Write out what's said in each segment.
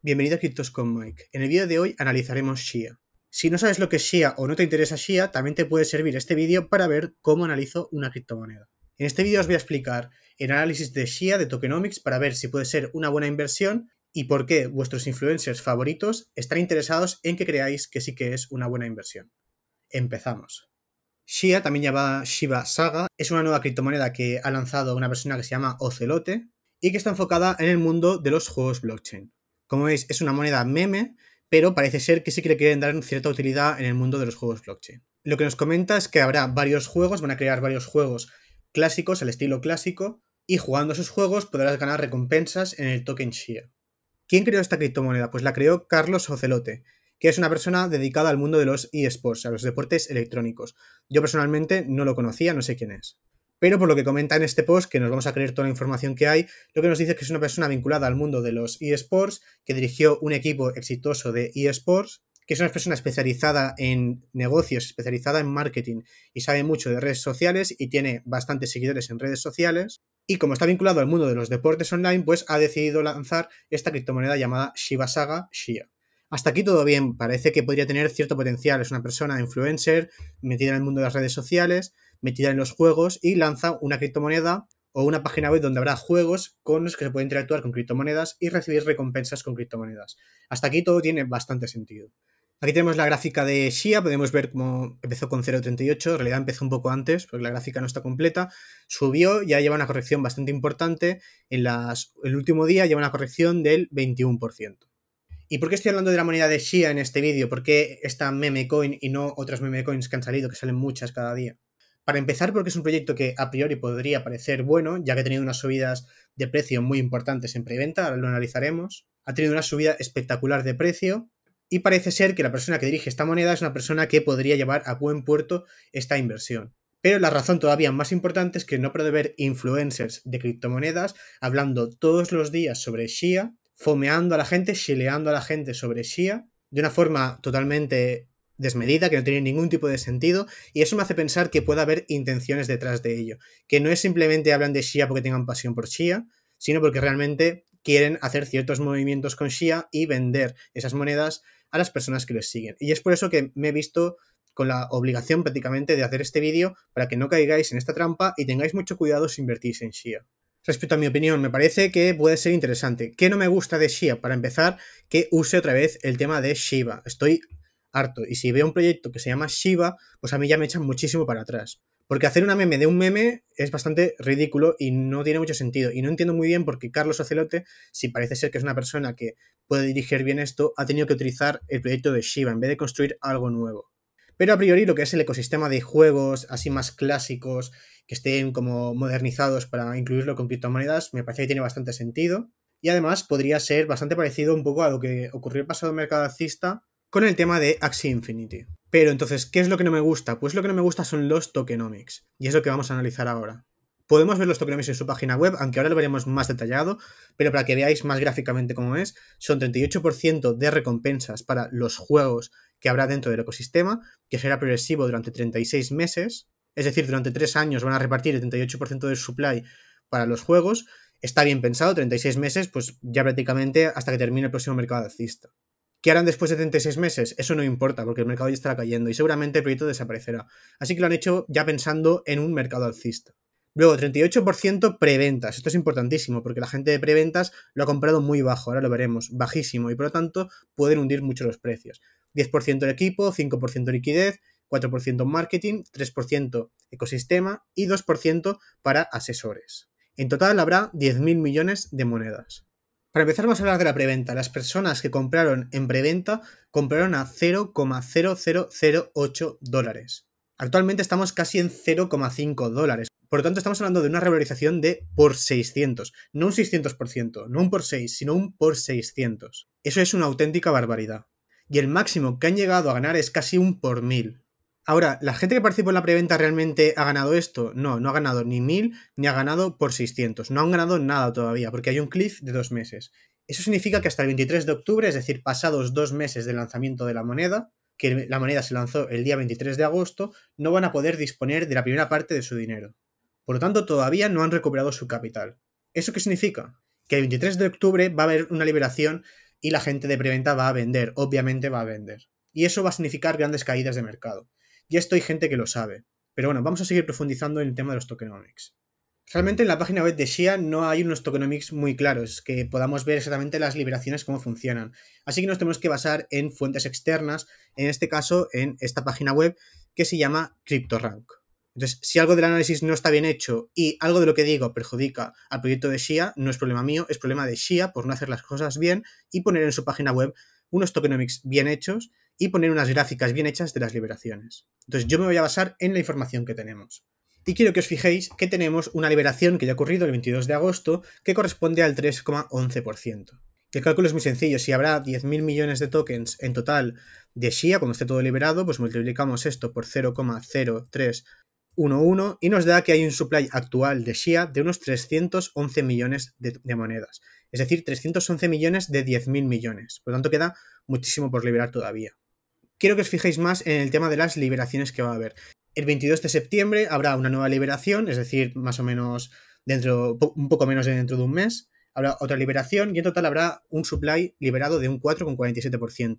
Bienvenido a Criptos con Mike. En el vídeo de hoy analizaremos Shia. Si no sabes lo que es Shia o no te interesa Shia, también te puede servir este vídeo para ver cómo analizo una criptomoneda. En este vídeo os voy a explicar el análisis de Shia de Tokenomics para ver si puede ser una buena inversión y por qué vuestros influencers favoritos están interesados en que creáis que sí que es una buena inversión. Empezamos. Shia, también llamada Shiba Saga, es una nueva criptomoneda que ha lanzado una persona que se llama Ocelote y que está enfocada en el mundo de los juegos blockchain. Como veis, es una moneda meme, pero parece ser que sí que le quieren dar cierta utilidad en el mundo de los juegos blockchain. Lo que nos comenta es que habrá varios juegos, van a crear varios juegos clásicos, al estilo clásico, y jugando esos juegos podrás ganar recompensas en el token Shia. ¿Quién creó esta criptomoneda? Pues la creó Carlos Ocelote, que es una persona dedicada al mundo de los eSports, a los deportes electrónicos. Yo personalmente no lo conocía, no sé quién es. Pero por lo que comenta en este post, que nos vamos a creer toda la información que hay, lo que nos dice es que es una persona vinculada al mundo de los eSports, que dirigió un equipo exitoso de eSports, que es una persona especializada en negocios, especializada en marketing y sabe mucho de redes sociales y tiene bastantes seguidores en redes sociales. Y como está vinculado al mundo de los deportes online, pues ha decidido lanzar esta criptomoneda llamada Shiba Saga Shia. Hasta aquí todo bien, parece que podría tener cierto potencial. Es una persona influencer, metida en el mundo de las redes sociales, metida en los juegos y lanza una criptomoneda o una página web donde habrá juegos con los que se puede interactuar con criptomonedas y recibir recompensas con criptomonedas. Hasta aquí todo tiene bastante sentido. Aquí tenemos la gráfica de Shia, podemos ver cómo empezó con 0.38, en realidad empezó un poco antes, porque la gráfica no está completa, subió, ya lleva una corrección bastante importante, en las, el último día lleva una corrección del 21%. ¿Y por qué estoy hablando de la moneda de Shia en este vídeo? ¿Por qué esta meme coin y no otras meme coins que han salido, que salen muchas cada día? Para empezar, porque es un proyecto que a priori podría parecer bueno, ya que ha tenido unas subidas de precio muy importantes en preventa, ahora lo analizaremos. Ha tenido una subida espectacular de precio y parece ser que la persona que dirige esta moneda es una persona que podría llevar a buen puerto esta inversión. Pero la razón todavía más importante es que no puede ver influencers de criptomonedas hablando todos los días sobre Shia, fomeando a la gente, chileando a la gente sobre Shia, de una forma totalmente desmedida, que no tiene ningún tipo de sentido, y eso me hace pensar que puede haber intenciones detrás de ello, que no es simplemente hablan de Shia porque tengan pasión por Shia, sino porque realmente quieren hacer ciertos movimientos con Shia y vender esas monedas a las personas que les siguen. Y es por eso que me he visto con la obligación prácticamente de hacer este vídeo para que no caigáis en esta trampa y tengáis mucho cuidado si invertís en Shia. Respecto a mi opinión, me parece que puede ser interesante. ¿Qué no me gusta de Shia? Para empezar, que use otra vez el tema de Shiba. Estoy harto. Y si veo un proyecto que se llama Shiba, pues a mí ya me echan muchísimo para atrás. Porque hacer una meme de un meme es bastante ridículo y no tiene mucho sentido. Y no entiendo muy bien por qué Carlos Ocelote, si parece ser que es una persona que puede dirigir bien esto, ha tenido que utilizar el proyecto de Shiba en vez de construir algo nuevo. Pero a priori lo que es el ecosistema de juegos así más clásicos, que estén como modernizados para incluirlo con criptomonedas, me parece que tiene bastante sentido. Y además podría ser bastante parecido un poco a lo que ocurrió el pasado mercado alcista con el tema de Axie Infinity. Pero entonces, ¿qué es lo que no me gusta? Pues lo que no me gusta son los tokenomics. Y es lo que vamos a analizar ahora. Podemos ver los tokenomics en su página web, aunque ahora lo veremos más detallado, pero para que veáis más gráficamente cómo es, son 38% de recompensas para los juegos que habrá dentro del ecosistema, que será progresivo durante 36 meses, es decir, durante 3 años van a repartir el 38% del supply para los juegos. Está bien pensado, 36 meses, pues ya prácticamente hasta que termine el próximo mercado alcista. ¿Qué harán después de 36 meses? Eso no importa, porque el mercado ya estará cayendo y seguramente el proyecto desaparecerá. Así que lo han hecho ya pensando en un mercado alcista. Luego, 38% preventas. Esto es importantísimo porque la gente de preventas lo ha comprado muy bajo, ahora lo veremos, bajísimo, y por lo tanto pueden hundir mucho los precios. 10% el equipo, 5% liquidez, 4% marketing, 3% ecosistema y 2% para asesores. En total habrá 10.000 millones de monedas. Para empezar, vamos a hablar de la preventa. Las personas que compraron en preventa compraron a 0,0008 dólares. Actualmente estamos casi en 0,5 dólares. Por lo tanto, estamos hablando de una revalorización de por 600. No un 600%, no un por 6, sino un por 600. Eso es una auténtica barbaridad. Y el máximo que han llegado a ganar es casi un por 1000. Ahora, ¿la gente que participó en la preventa realmente ha ganado esto? No, no ha ganado ni 1000 ni ha ganado por 600. No han ganado nada todavía porque hay un cliff de dos meses. Eso significa que hasta el 23 de octubre, es decir, pasados dos meses del lanzamiento de la moneda, que la moneda se lanzó el día 23 de agosto, no van a poder disponer de la primera parte de su dinero. Por lo tanto, todavía no han recuperado su capital. ¿Eso qué significa? Que el 23 de octubre va a haber una liberación y la gente de preventa va a vender, obviamente va a vender. Y eso va a significar grandes caídas de mercado. Y esto hay gente que lo sabe. Pero bueno, vamos a seguir profundizando en el tema de los tokenomics. Realmente en la página web de SHIA no hay unos tokenomics muy claros, que podamos ver exactamente las liberaciones cómo funcionan. Así que nos tenemos que basar en fuentes externas, en este caso en esta página web que se llama CryptoRank. Entonces, si algo del análisis no está bien hecho y algo de lo que digo perjudica al proyecto de SHIA, no es problema mío, es problema de SHIA por no hacer las cosas bien y poner en su página web unos tokenomics bien hechos y poner unas gráficas bien hechas de las liberaciones. Entonces, yo me voy a basar en la información que tenemos. Y quiero que os fijéis que tenemos una liberación que ya ha ocurrido el 22 de agosto que corresponde al 3,11%. El cálculo es muy sencillo. Si habrá 10.000 millones de tokens en total de SHIA, cuando esté todo liberado, pues multiplicamos esto por 0,0311 y nos da que hay un supply actual de SHIA de unos 311 millones de, monedas. Es decir, 311 millones de 10.000 millones. Por lo tanto, queda muchísimo por liberar todavía. Quiero que os fijéis más en el tema de las liberaciones que va a haber. El 22 de septiembre habrá una nueva liberación, es decir, más o menos dentro, un poco menos de dentro de un mes. Habrá otra liberación y en total habrá un supply liberado de un 4,47%.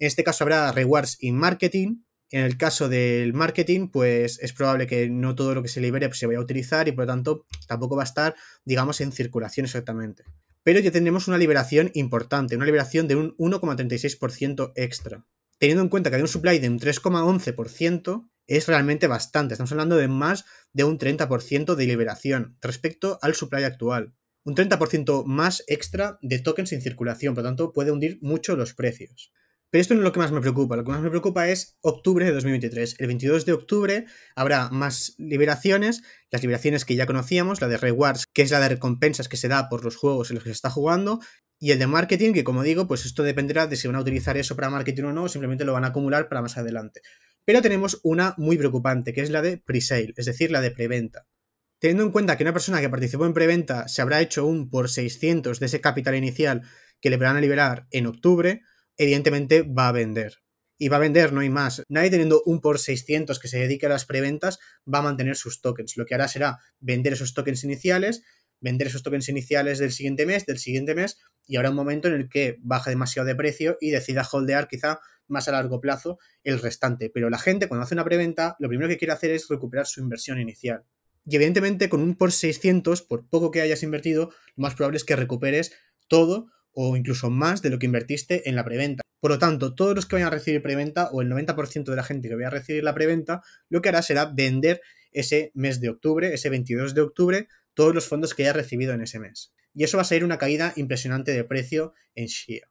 En este caso habrá rewards y marketing. En el caso del marketing, pues es probable que no todo lo que se libere pues, se vaya a utilizar y por lo tanto tampoco va a estar, digamos, en circulación exactamente. Pero ya tendremos una liberación importante, una liberación de un 1,36% extra. Teniendo en cuenta que hay un supply de un 3,11%, es realmente bastante. Estamos hablando de más de un 30% de liberación respecto al supply actual. Un 30% más extra de tokens en circulación, por lo tanto puede hundir mucho los precios. Pero esto no es lo que más me preocupa, lo que más me preocupa es octubre de 2023. El 22 de octubre habrá más liberaciones, las liberaciones que ya conocíamos, la de rewards, que es la de recompensas que se da por los juegos en los que se está jugando, y el de marketing, que como digo, pues esto dependerá de si van a utilizar eso para marketing o no, o simplemente lo van a acumular para más adelante. Pero tenemos una muy preocupante, que es la de pre-sale, es decir, la de preventa. Teniendo en cuenta que una persona que participó en preventa se habrá hecho un por 600 de ese capital inicial que le van a liberar en octubre, evidentemente va a vender. Y va a vender, no hay más. Nadie teniendo un por 600 que se dedique a las preventas va a mantener sus tokens. Lo que hará será vender esos tokens iniciales, vender esos tokens iniciales del siguiente mes, del siguiente mes, y habrá un momento en el que baja demasiado de precio y decida holdear quizá más a largo plazo el restante. Pero la gente cuando hace una preventa, lo primero que quiere hacer es recuperar su inversión inicial. Y evidentemente con un por 600, por poco que hayas invertido, lo más probable es que recuperes todo o incluso más de lo que invertiste en la preventa. Por lo tanto, todos los que vayan a recibir preventa o el 90% de la gente que vaya a recibir la preventa, lo que hará será vender ese mes de octubre, ese 22 de octubre, todos los fondos que haya recibido en ese mes. Y eso va a ser una caída impresionante de precio en Shia.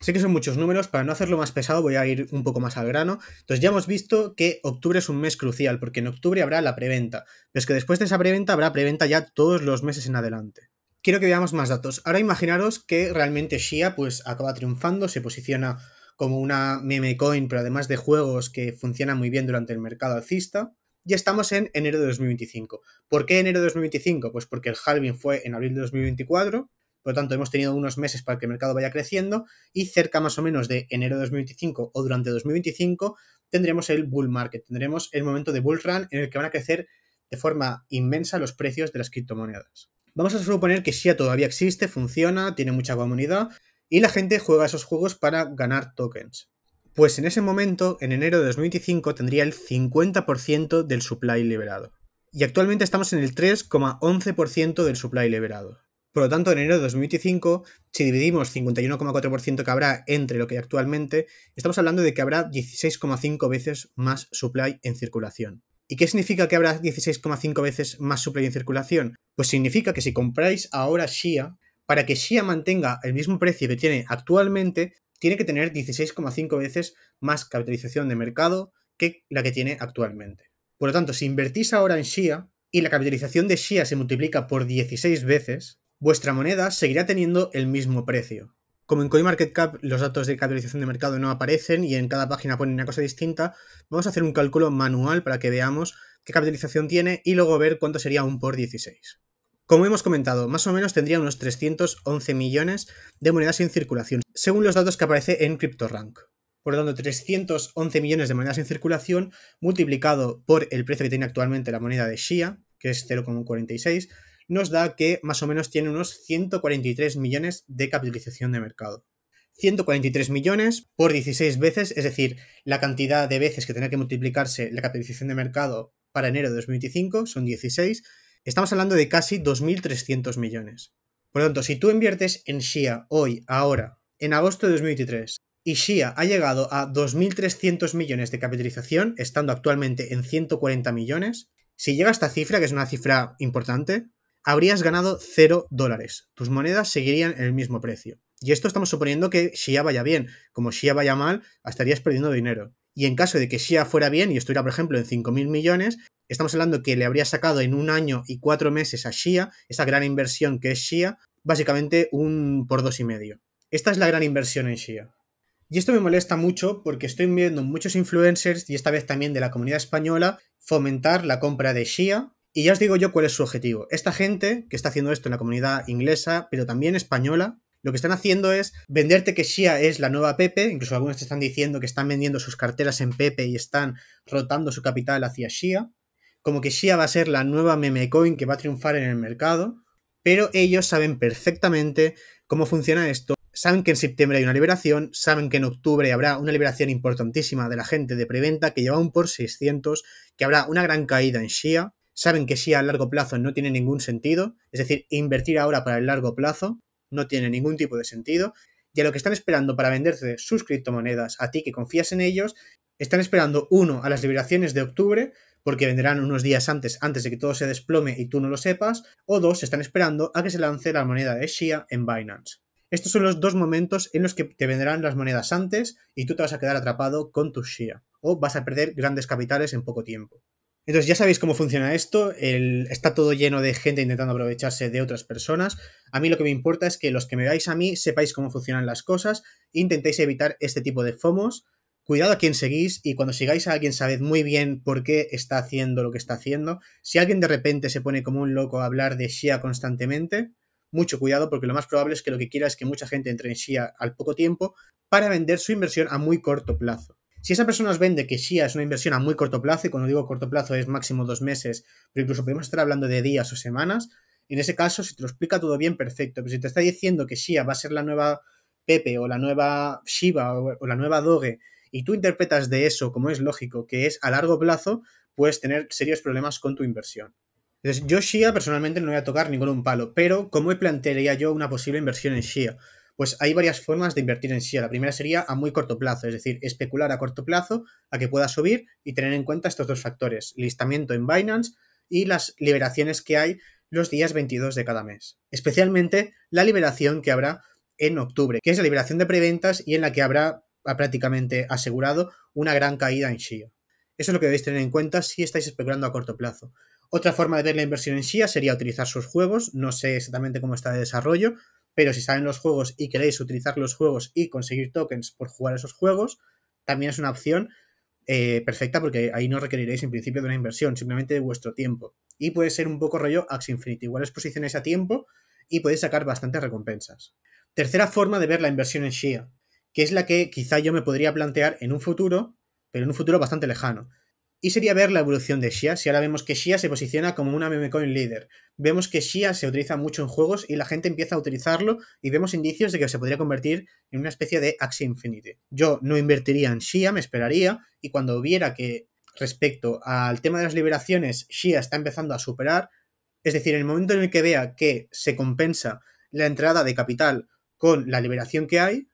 Sé que son muchos números, para no hacerlo más pesado voy a ir un poco más al grano. Entonces ya hemos visto que octubre es un mes crucial, porque en octubre habrá la preventa, pero es que después de esa preventa habrá preventa ya todos los meses en adelante. Quiero que veamos más datos. Ahora imaginaros que realmente Shia pues acaba triunfando, se posiciona como una meme coin, pero además de juegos que funciona muy bien durante el mercado alcista. Ya estamos en enero de 2025. ¿Por qué enero de 2025? Pues porque el halving fue en abril de 2024 por lo tanto, hemos tenido unos meses para que el mercado vaya creciendo y cerca más o menos de enero de 2025 o durante 2025 tendremos el bull market, tendremos el momento de bull run en el que van a crecer de forma inmensa los precios de las criptomonedas. Vamos a suponer que SIA todavía existe, funciona, tiene mucha comunidad y la gente juega esos juegos para ganar tokens. Pues en ese momento, en enero de 2025, tendría el 50% del supply liberado. Y actualmente estamos en el 3,11% del supply liberado. Por lo tanto, en enero de 2025, si dividimos 51,4% que habrá entre lo que hay actualmente, estamos hablando de que habrá 16,5 veces más supply en circulación. ¿Y qué significa que habrá 16,5 veces más supply en circulación? Pues significa que si compráis ahora Shia, para que Shia mantenga el mismo precio que tiene actualmente, tiene que tener 16,5 veces más capitalización de mercado que la que tiene actualmente. Por lo tanto, si invertís ahora en Shia y la capitalización de Shia se multiplica por 16 veces, vuestra moneda seguirá teniendo el mismo precio. Como en CoinMarketCap los datos de capitalización de mercado no aparecen y en cada página ponen una cosa distinta, vamos a hacer un cálculo manual para que veamos qué capitalización tiene y luego ver cuánto sería un por 16. Como hemos comentado, más o menos tendría unos 311 millones de monedas en circulación, según los datos que aparece en CryptoRank. Por lo tanto, 311 millones de monedas en circulación multiplicado por el precio que tiene actualmente la moneda de Shia, que es 0,46, nos da que más o menos tiene unos 143 millones de capitalización de mercado. 143 millones por 16 veces, es decir, la cantidad de veces que tendrá que multiplicarse la capitalización de mercado para enero de 2025 son 16. Estamos hablando de casi 2.300 millones. Por lo tanto, si tú inviertes en Shia hoy, ahora, en agosto de 2023, y Shia ha llegado a 2.300 millones de capitalización, estando actualmente en 140 millones, si llega a esta cifra, que es una cifra importante, habrías ganado 0 dólares. Tus monedas seguirían en el mismo precio. Y esto estamos suponiendo que Shia vaya bien. Como Shia vaya mal, estarías perdiendo dinero. Y en caso de que Shia fuera bien y estuviera, por ejemplo, en 5.000 millones, estamos hablando que le habría sacado en un año y cuatro meses a Shia, esa gran inversión que es Shia, básicamente un por dos y medio. Esta es la gran inversión en Shia. Y esto me molesta mucho porque estoy viendo muchos influencers, y esta vez también de la comunidad española, fomentar la compra de Shia. Y ya os digo yo cuál es su objetivo. Esta gente que está haciendo esto en la comunidad inglesa, pero también española, lo que están haciendo es venderte que Shia es la nueva Pepe, incluso algunos te están diciendo que están vendiendo sus carteras en Pepe y están rotando su capital hacia Shia, como que Shia va a ser la nueva meme coin que va a triunfar en el mercado, pero ellos saben perfectamente cómo funciona esto, saben que en septiembre hay una liberación, saben que en octubre habrá una liberación importantísima de la gente de preventa que lleva un por 600, que habrá una gran caída en Shia, saben que Shia a largo plazo no tiene ningún sentido, es decir, invertir ahora para el largo plazo, no tiene ningún tipo de sentido. Y a lo que están esperando para venderte sus criptomonedas a ti que confías en ellos, están esperando, uno, a las liberaciones de octubre, porque venderán unos días antes, antes de que todo se desplome y tú no lo sepas, o dos, están esperando a que se lance la moneda de Shia en Binance. Estos son los dos momentos en los que te venderán las monedas antes y tú te vas a quedar atrapado con tu Shia, o vas a perder grandes capitales en poco tiempo. Entonces ya sabéis cómo funciona esto, está todo lleno de gente intentando aprovecharse de otras personas. A mí lo que me importa es que los que me veáis a mí sepáis cómo funcionan las cosas intentéis evitar este tipo de FOMOS. Cuidado a quien seguís y cuando sigáis a alguien sabed muy bien por qué está haciendo lo que está haciendo. Si alguien de repente se pone como un loco a hablar de Shia constantemente, mucho cuidado porque lo más probable es que lo que quiera es que mucha gente entre en Shia al poco tiempo para vender su inversión a muy corto plazo. Si esa persona os vende que Shia es una inversión a muy corto plazo, y cuando digo corto plazo es máximo dos meses, pero incluso podemos estar hablando de días o semanas, en ese caso, si te lo explica todo bien, perfecto. Pero si te está diciendo que Shia va a ser la nueva Pepe o la nueva Shiba o, la nueva Doge, y tú interpretas de eso, como es lógico, que es a largo plazo, puedes tener serios problemas con tu inversión. Entonces, yo Shia personalmente no voy a tocar ningún palo, pero ¿cómo plantearía yo una posible inversión en Shia? Pues hay varias formas de invertir en SIA. La primera sería a muy corto plazo, es decir, especular a corto plazo a que pueda subir y tener en cuenta estos dos factores, listamiento en Binance y las liberaciones que hay los días 22 de cada mes. Especialmente la liberación que habrá en octubre, que es la liberación de preventas y en la que habrá prácticamente asegurado una gran caída en SHIA. Eso es lo que debéis tener en cuenta si estáis especulando a corto plazo. Otra forma de ver la inversión en SHIA sería utilizar sus juegos, no sé exactamente cómo está de desarrollo, pero si saben los juegos y queréis utilizar los juegos y conseguir tokens por jugar esos juegos, también es una opción eh, perfecta porque ahí no requeriréis en principio de una inversión, simplemente de vuestro tiempo. Y puede ser un poco rollo Axie Infinity. Igual os posicionáis a tiempo y podéis sacar bastantes recompensas. Tercera forma de ver la inversión en Shia, que es la que quizá yo me podría plantear en un futuro, pero en un futuro bastante lejano. Y sería ver la evolución de Shia. Si ahora vemos que Shia se posiciona como una meme coin líder, vemos que Shia se utiliza mucho en juegos y la gente empieza a utilizarlo y vemos indicios de que se podría convertir en una especie de Axie Infinity. Yo no invertiría en Shia, me esperaría y cuando viera que respecto al tema de las liberaciones Shia está empezando a superar, es decir, en el momento en el que vea que se compensa la entrada de capital con la liberación que hay,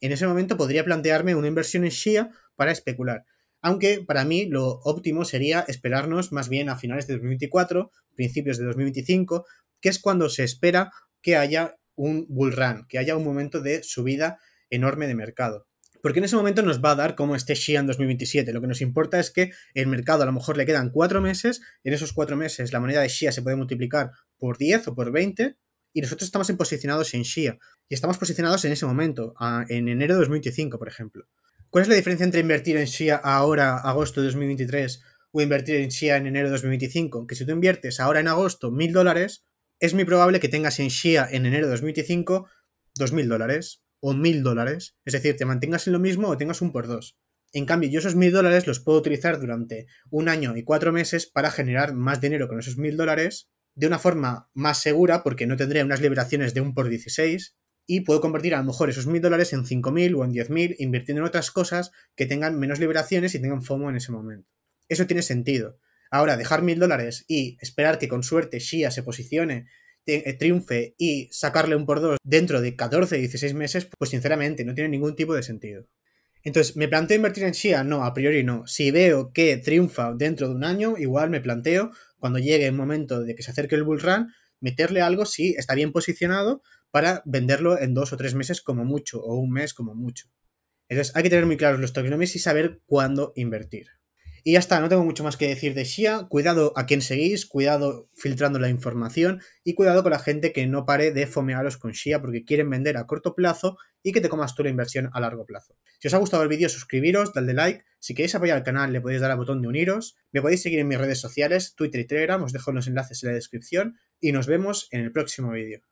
en ese momento podría plantearme una inversión en Shia para especular aunque para mí lo óptimo sería esperarnos más bien a finales de 2024, principios de 2025, que es cuando se espera que haya un bull run, que haya un momento de subida enorme de mercado. Porque en ese momento nos va a dar como Shia en 2027. Lo que nos importa es que el mercado a lo mejor le quedan cuatro meses. En esos cuatro meses la moneda de Shia se puede multiplicar por 10 o por 20. Y nosotros estamos posicionados en Shia. Y estamos posicionados en ese momento, en enero de 2025, por ejemplo. ¿Cuál es la diferencia entre invertir en SIA ahora, agosto de 2023, o invertir en SIA en enero de 2025? Que si tú inviertes ahora en agosto mil dólares, es muy probable que tengas en SIA en enero de 2025 mil dólares o mil dólares. Es decir, te mantengas en lo mismo o tengas un por dos. En cambio, yo esos mil dólares los puedo utilizar durante un año y cuatro meses para generar más dinero con esos mil dólares de una forma más segura porque no tendré unas liberaciones de un por 16 y puedo convertir a lo mejor esos mil dólares en 5.000 o en 10.000 invirtiendo en otras cosas que tengan menos liberaciones y tengan FOMO en ese momento. Eso tiene sentido. Ahora, dejar mil dólares y esperar que con suerte Shia se posicione, eh, triunfe y sacarle un por dos dentro de 14, 16 meses, pues sinceramente no tiene ningún tipo de sentido. Entonces, ¿me planteo invertir en Shia? No, a priori no. Si veo que triunfa dentro de un año, igual me planteo, cuando llegue el momento de que se acerque el bull run, meterle algo si está bien posicionado para venderlo en dos o tres meses como mucho, o un mes como mucho. Entonces hay que tener muy claros los tokenomics y saber cuándo invertir. Y ya está, no tengo mucho más que decir de Shia. Cuidado a quién seguís, cuidado filtrando la información y cuidado con la gente que no pare de fomearos con Shia porque quieren vender a corto plazo y que te comas tú la inversión a largo plazo. Si os ha gustado el vídeo, suscribiros, dadle like. Si queréis apoyar al canal, le podéis dar al botón de uniros. Me podéis seguir en mis redes sociales, Twitter y Telegram, os dejo los enlaces en la descripción y nos vemos en el próximo vídeo.